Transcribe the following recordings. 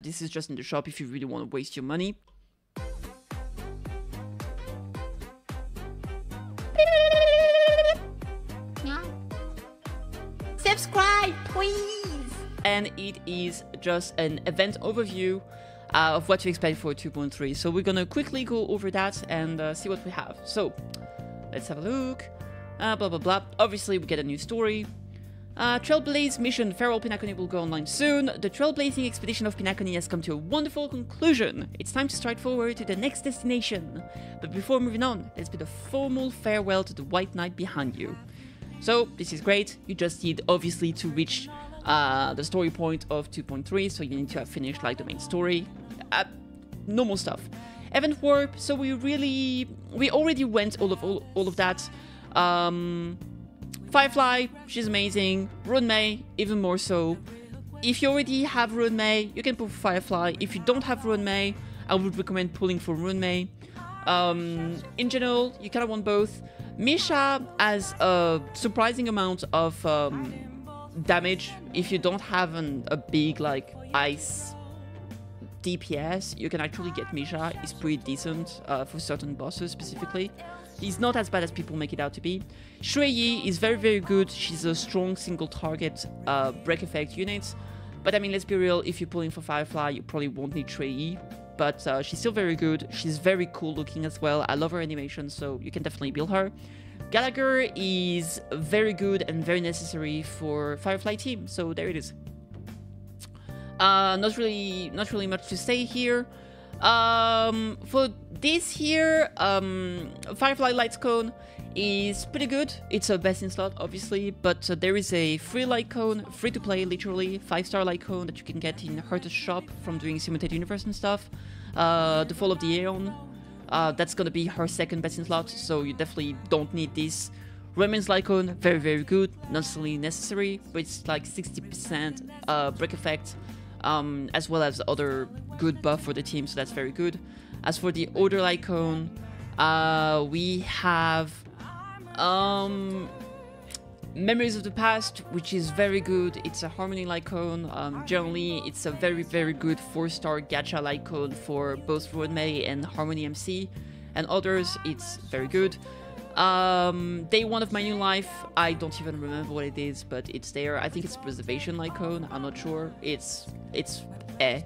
This is just in the shop if you really want to waste your money. Subscribe, please. And it is just an event overview uh, of what to expect for 2.3. So we're gonna quickly go over that and uh, see what we have. So let's have a look. Uh, blah blah blah. Obviously, we get a new story. Uh, Trailblaze mission Farewell, Penacony will go online soon. The Trailblazing expedition of Penacony has come to a wonderful conclusion. It's time to stride forward to the next destination. But before moving on, let's bid a formal farewell to the White Knight behind you. So, this is great. You just need, obviously, to reach uh, the story point of 2.3, so you need to have finished, like, the main story. Uh, normal stuff. Event Warp, so we really... We already went all of, all, all of that. Um, Firefly, she's amazing. Ruan Mei, even more so. If you already have Ruan Mei, you can pull Firefly. If you don't have Ruan Mei, I would recommend pulling for Ruan Mei. Um, in general, you kind of want both. Misha has a surprising amount of um, damage. If you don't have an, a big like ice DPS, you can actually get Misha. He's pretty decent uh, for certain bosses specifically. He's not as bad as people make it out to be. Xueyi is very, very good. She's a strong single target uh, break effect unit. But I mean, let's be real, if you're pulling for Firefly, you probably won't need Xueyi But uh, she's still very good. She's very cool looking as well. I love her animation, so you can definitely build her. Gallagher is very good and very necessary for Firefly team, so there it is. Uh, not really, not really much to say here. Um, for this here, um, Firefly Lights Cone is pretty good. It's a best in slot, obviously, but uh, there is a free light cone, free to play, literally, 5 star light cone that you can get in Herta's shop from doing Simulated Universe and stuff. Uh, the Fall of the Aeon, uh, that's gonna be her second best in slot, so you definitely don't need this. Light cone, very, very good, not necessarily necessary, but it's like 60% uh, break effect um, as well as other good buff for the team, so that's very good. As for the Order Light Cone, uh, we have um, Memories of the Past, which is very good. It's a Harmony Light Cone. Um, generally, it's a very, very good 4-star Gacha Light Cone for both Ruan Mei and Harmony MC. And others, it's very good. Um, day one of my new life, I don't even remember what it is, but it's there. I think it's preservation light cone. I'm not sure. It's it's eh.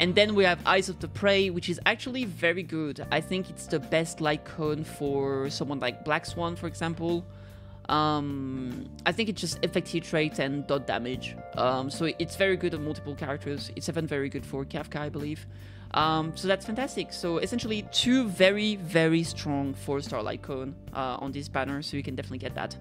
And then we have Eyes of the Prey, which is actually very good. I think it's the best light cone for someone like Black Swan, for example. Um, I think it's just effective trait and dot damage. Um, so it's very good on multiple characters. It's even very good for Kafka, I believe. Um, so that's fantastic. So essentially, two very, very strong four-star Light Cone uh, on this banner, so you can definitely get that.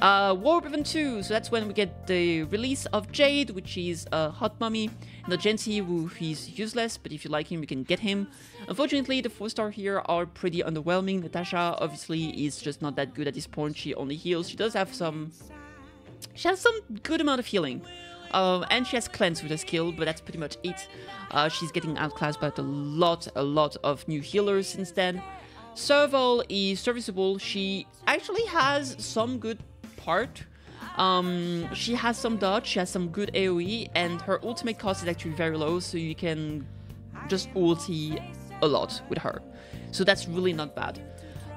Uh, War Ribbon 2, so that's when we get the release of Jade, which is a hot mummy, and Argenti, who he's useless, but if you like him, you can get him. Unfortunately, the 4-star here are pretty underwhelming. Natasha, obviously, is just not that good at this point. She only heals. She does have some... She has some good amount of healing. Um, and she has cleanse with her skill, but that's pretty much it. Uh, she's getting outclassed by a lot, a lot of new healers since then. Serval is serviceable. She actually has some good part. Um, she has some dodge, she has some good AoE, and her ultimate cost is actually very low, so you can just ulti a lot with her. So that's really not bad.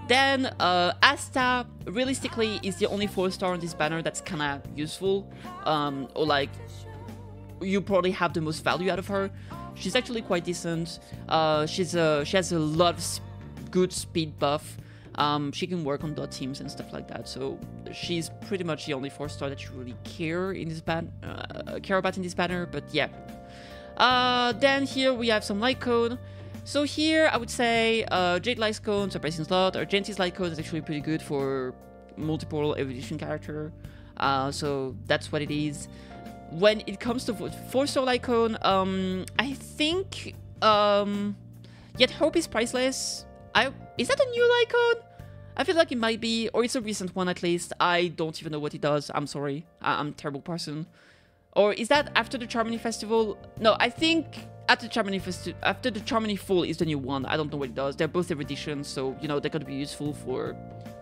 Then uh, Asta, realistically, is the only 4-star on this banner that's kind of useful. Um, or like, you probably have the most value out of her. She's actually quite decent. Uh, she's she has a lot of good speed buff. Um, she can work on dot teams and stuff like that. So she's pretty much the only 4-star that you really care in this ban uh, care about in this banner. But yeah. Uh, then here we have some light code. So here, I would say uh, Jade Cone, Surprising Slot, or Light Cone is actually pretty good for multiple Erudition character. Uh, so that's what it is. When it comes to 4-star Light Cone, um, I think... Um, Yet Hope is priceless. I Is that a new Cone? I feel like it might be, or it's a recent one at least. I don't even know what it does. I'm sorry. I I'm a terrible person. Or is that after the Charmony Festival? No, I think after the Charmony Festi after the Charmony Fall is the new one. I don't know what it does. They're both editions, so you know they're gonna be useful for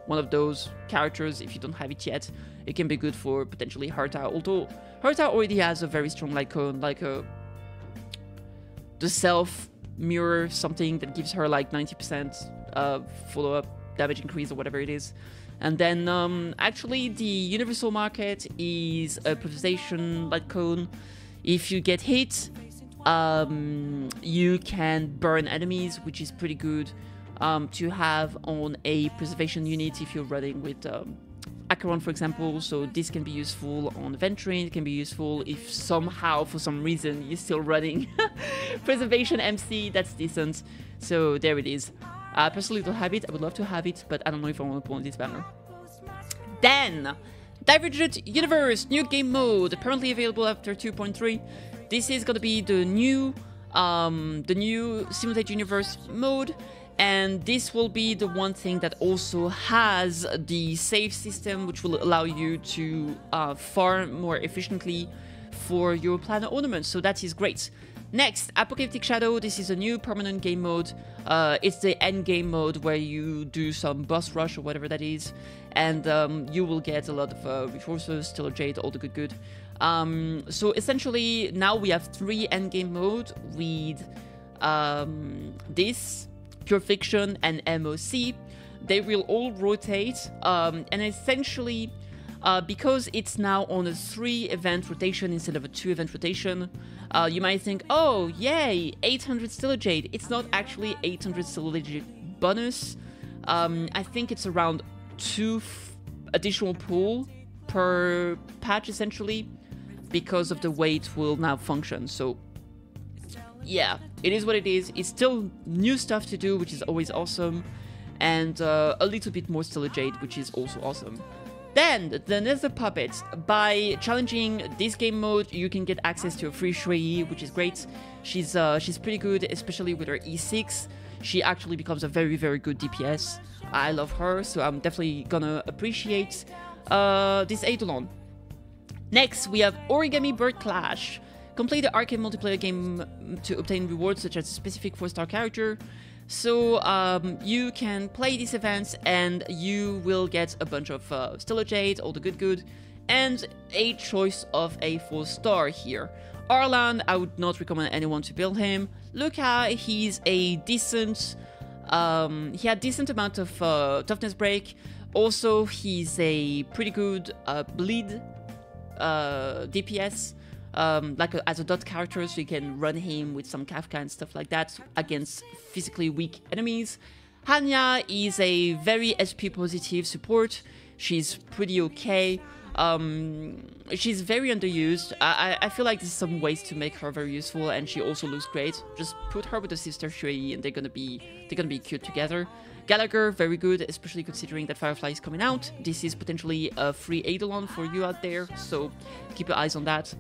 one of those characters if you don't have it yet. It can be good for potentially Herta, although Herta already has a very strong cone, like a the self mirror something that gives her like 90% uh, follow up damage increase or whatever it is. And then um, actually the universal market is a preservation light cone. If you get hit, um, you can burn enemies, which is pretty good um, to have on a preservation unit if you're running with um, Acheron, for example. So this can be useful on Aventurine, It can be useful if somehow, for some reason, you're still running Preservation MC. That's decent. So there it is. I personally don't have it. I would love to have it, but I don't know if I want to put on this banner. Then, Divergent Universe, new game mode, apparently available after 2.3. This is gonna be the new, um, the new Simulated Universe mode and this will be the one thing that also has the save system which will allow you to uh, farm more efficiently for your planar ornaments so that is great. Next apocalyptic shadow. This is a new permanent game mode. Uh, it's the end game mode where you do some boss rush or whatever that is. And um, you will get a lot of uh, resources stellar jade all the good good. Um, so essentially now we have three end game mode. With um, this Pure Fiction, and MOC. They will all rotate, um, and essentially, uh, because it's now on a three event rotation instead of a two event rotation, uh, you might think, oh, yay, 800 Stellar Jade. It's not actually 800 Stellar Jade bonus. Um, I think it's around two additional pool per patch essentially because of the way it will now function. So yeah, it is what it is. It's still new stuff to do, which is always awesome, and uh, a little bit more Stellar Jade, which is also awesome. Then, the Nether Puppet. By challenging this game mode, you can get access to a free Xueyi, which is great. She's uh, she's pretty good, especially with her E6. She actually becomes a very, very good DPS. I love her, so I'm definitely gonna appreciate uh, this Eidolon. Next, we have Origami Bird Clash. Complete the arcade multiplayer game to obtain rewards such as a specific 4-star character. So um, you can play these events and you will get a bunch of uh, Stellar all the good good, and a choice of a 4-star here. Arlan, I would not recommend anyone to build him. Luka, he's a decent... Um, he had decent amount of uh, toughness break. Also, he's a pretty good uh, bleed uh, DPS um, like a, as a dot character, so you can run him with some Kafka and stuff like that against physically weak enemies. Hanya is a very SP positive support. She's pretty okay. Um, she's very underused. I, I feel like there's some ways to make her very useful, and she also looks great. Just put her with the sister Xueyi, and they're gonna be they're gonna be cute together. Gallagher, very good, especially considering that Firefly is coming out. This is potentially a free Eidolon for you out there, so keep your eyes on that.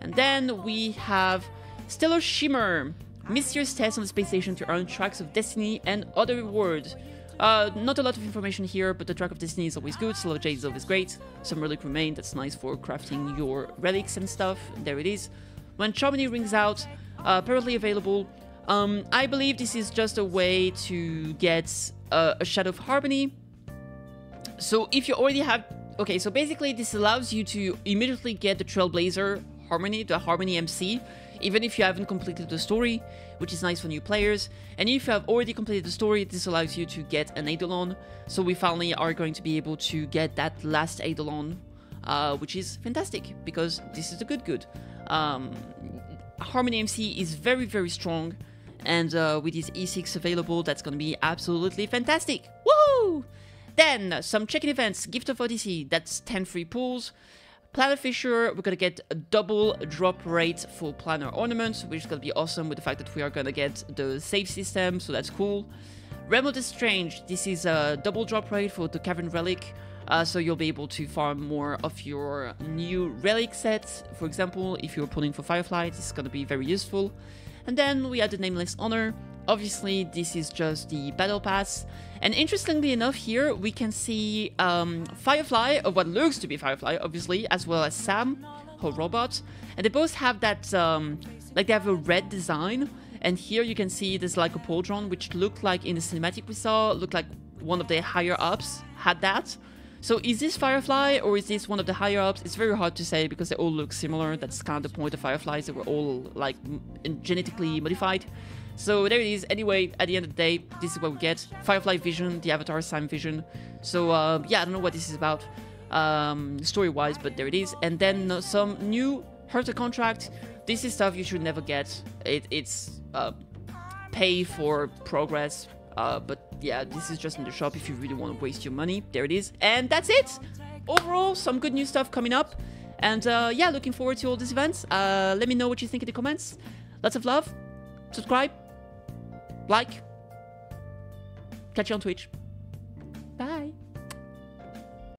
And then we have Stellar Shimmer. Mysterious test on the space station to earn tracks of destiny and other rewards. Uh, not a lot of information here, but the track of destiny is always good. Stellar Jade is always great. Some relic remain, that's nice for crafting your relics and stuff. There it is. When Charmony rings out, uh, apparently available. Um, I believe this is just a way to get uh, a Shadow of Harmony. So if you already have... Okay, so basically this allows you to immediately get the Trailblazer Harmony, the Harmony MC, even if you haven't completed the story, which is nice for new players. And if you have already completed the story, this allows you to get an Eidolon. So we finally are going to be able to get that last Eidolon, uh, which is fantastic, because this is the good good. Um, Harmony MC is very, very strong, and uh, with his E6 available, that's going to be absolutely fantastic. Woohoo! Then, some check-in events. Gift of Odyssey, that's 10 free pools. Planar Fissure, we're gonna get a double drop rate for Planar Ornaments, which is gonna be awesome with the fact that we are gonna get the save system, so that's cool. The Strange, this is a double drop rate for the Cavern Relic, uh, so you'll be able to farm more of your new relic sets. For example, if you're pulling for Firefly, this is gonna be very useful. And then we add the Nameless Honor, Obviously, this is just the battle pass. And interestingly enough, here we can see um, Firefly, or what looks to be Firefly, obviously, as well as Sam, her robot. And they both have that, um, like they have a red design. And here you can see there's like a pauldron, which looked like in the cinematic we saw, looked like one of the higher ups had that. So is this Firefly or is this one of the higher ups? It's very hard to say because they all look similar. That's kind of the point of Fireflies. They were all like genetically modified. So there it is. Anyway, at the end of the day, this is what we get. Firefly Vision, the Avatar Sam Vision. So uh, yeah, I don't know what this is about um, story-wise, but there it is. And then uh, some new Herta contract. This is stuff you should never get. It, it's uh, pay for progress. Uh, but yeah, this is just in the shop if you really want to waste your money. There it is. And that's it. Overall, some good new stuff coming up. And uh, yeah, looking forward to all these events. Uh, let me know what you think in the comments. Lots of love. Subscribe. Like. Catch you on Twitch.